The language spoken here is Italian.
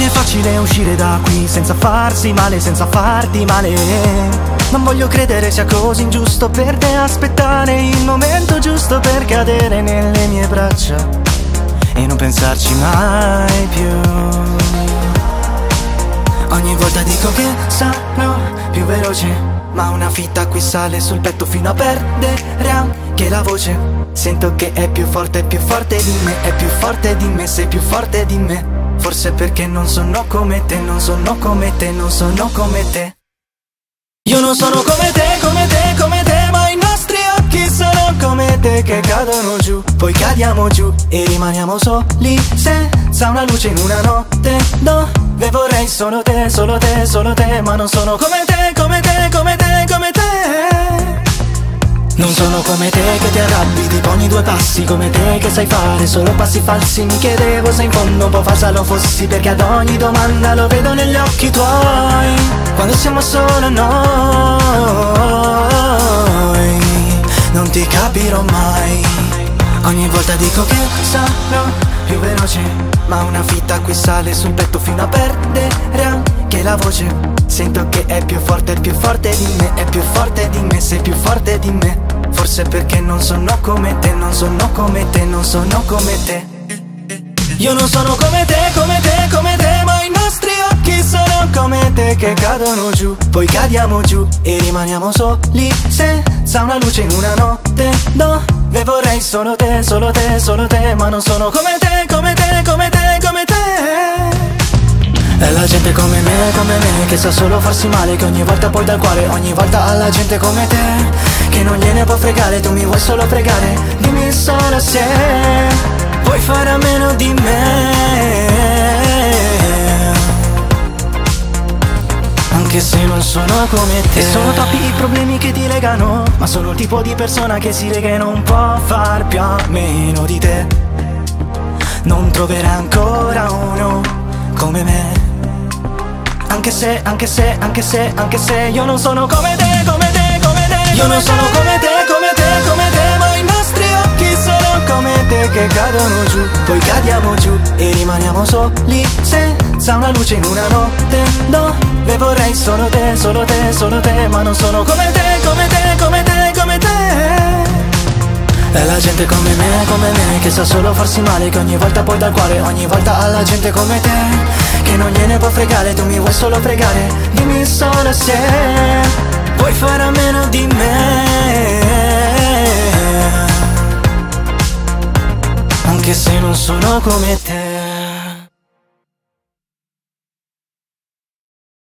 è facile uscire da qui senza farsi male, senza farti male. Non voglio credere sia così ingiusto per te aspettare il momento giusto per cadere nelle mie braccia e non pensarci mai più. Ogni volta dico che sarò più veloce, ma una fitta qui sale sul petto fino a perdere anche la voce. Sento che è più forte, più forte di me, è più forte di me, sei più forte di me. Forse perché non sono come te, non sono come te, non sono come te. Io non sono come te, come te, come te, ma i nostri occhi sono come te che cadono giù, poi cadiamo giù e rimaniamo soli senza una luce in una notte dove vorrei solo te, solo te, solo te, ma non sono come te, come te, Non sono come te che ti arrabbi, ti poni due passi Come te che sai fare solo passi falsi. Mi chiedevo se in fondo un po' falsa lo fossi Perché ad ogni domanda lo vedo negli occhi tuoi Quando siamo solo noi. Non ti capirò mai. Ogni volta dico che sarò più veloce Ma una fitta qui sale sul petto fino a perdere anche la voce. Sento che è più forte, più forte di me È più forte di me, sei più forte di me. Forse perché non sono come te Non sono come te, non sono come te. Io non sono come te, come te, come te Ma i nostri occhi sono come te Che cadono giù, poi cadiamo giù E rimaniamo soli senza una luce in una notte. Dove vorrei solo te, solo te, solo te Ma non sono come te, come te, come te, come te me, come me Che sa solo farsi male Che ogni volta poi dal cuore Ogni volta alla gente come te Che non gliene può fregare Tu mi vuoi solo pregare Dimmi solo se Vuoi fare a meno di me. Anche se non sono come te. E sono troppi i problemi che ti legano Ma sono il tipo di persona che si lega e non può far più a meno di te. Non troverai ancora uno come me anche se, anche se, anche se, anche se io non sono come te, come te, come te Io non sono come te, come te, come te Ma i nostri occhi sono come te che cadono giù. Poi cadiamo giù e rimaniamo soli Senza una luce in una notte. Dove vorrei solo te, solo te, solo te Ma non sono come te, come te, come te, come te. E la gente come me, come me Che sa solo farsi male Che ogni volta poi dal cuore Ogni volta alla gente come te che non gliene può fregare Tu mi vuoi solo pregare Dimmi solo se Vuoi fare a meno di me. Anche se non sono come te